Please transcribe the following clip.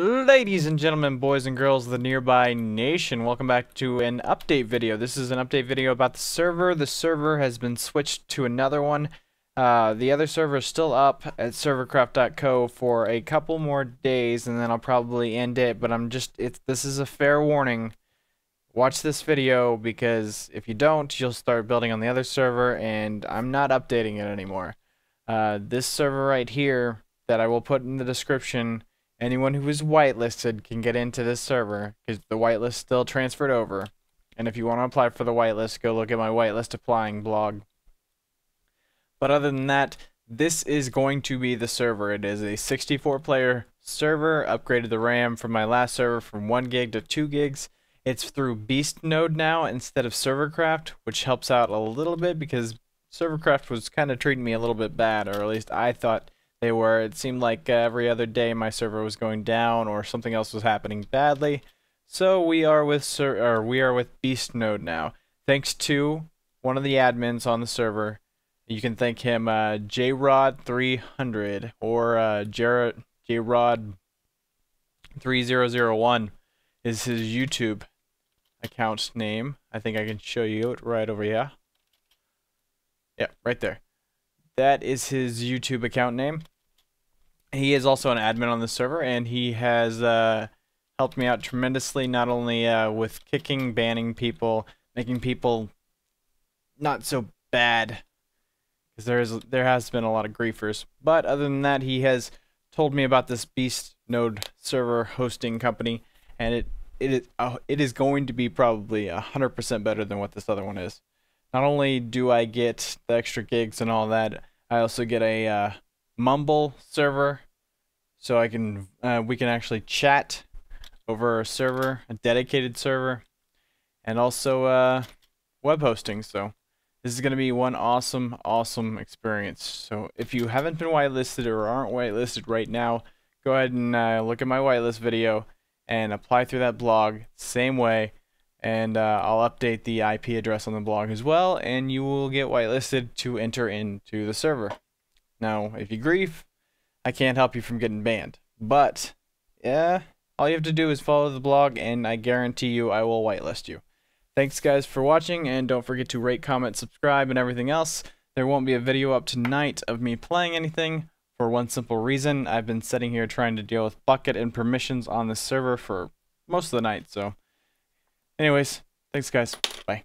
Ladies and gentlemen, boys and girls of the nearby nation, welcome back to an update video. This is an update video about the server. The server has been switched to another one. Uh, the other server is still up at servercraft.co for a couple more days, and then I'll probably end it. But I'm just, it's this is a fair warning. Watch this video because if you don't, you'll start building on the other server, and I'm not updating it anymore. Uh, this server right here that I will put in the description anyone who is whitelisted can get into this server because the whitelist still transferred over. And if you want to apply for the whitelist, go look at my whitelist applying blog. But other than that, this is going to be the server. It is a 64 player server, upgraded the RAM from my last server from 1 gig to 2 gigs. It's through Beast Node now instead of Servercraft, which helps out a little bit because Servercraft was kind of treating me a little bit bad, or at least I thought they were. It seemed like uh, every other day my server was going down or something else was happening badly. So we are with ser or we are with Beast Node now. Thanks to one of the admins on the server. You can thank him uh, JRod300 or uh, Jarrett JRod3001 is his YouTube account name. I think I can show you it right over here. Yeah, right there. That is his YouTube account name. He is also an admin on the server, and he has uh, helped me out tremendously, not only uh, with kicking, banning people, making people not so bad, because there is there has been a lot of griefers. But other than that, he has told me about this Beast Node server hosting company, and it it is uh, it is going to be probably hundred percent better than what this other one is. Not only do I get the extra gigs and all that, I also get a uh, Mumble server, so I can uh, we can actually chat over a server, a dedicated server, and also uh, web hosting. So this is going to be one awesome, awesome experience. So if you haven't been whitelisted or aren't whitelisted right now, go ahead and uh, look at my whitelist video and apply through that blog same way and uh, I'll update the IP address on the blog as well, and you will get whitelisted to enter into the server. Now, if you grief, I can't help you from getting banned, but yeah, all you have to do is follow the blog, and I guarantee you I will whitelist you. Thanks guys for watching, and don't forget to rate, comment, subscribe, and everything else. There won't be a video up tonight of me playing anything, for one simple reason. I've been sitting here trying to deal with Bukkit and permissions on the server for most of the night, so... Anyways, thanks guys. Bye.